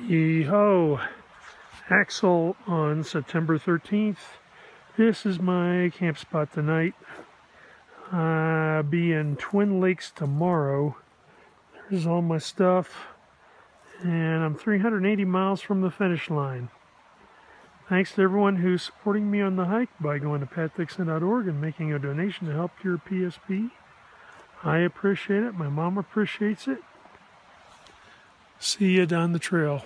Yeehaw! Axel on September 13th. This is my camp spot tonight. I'll be in Twin Lakes tomorrow. There's all my stuff. And I'm 380 miles from the finish line. Thanks to everyone who's supporting me on the hike by going to patdixon.org and making a donation to help your PSP. I appreciate it. My mom appreciates it. See you down the trail.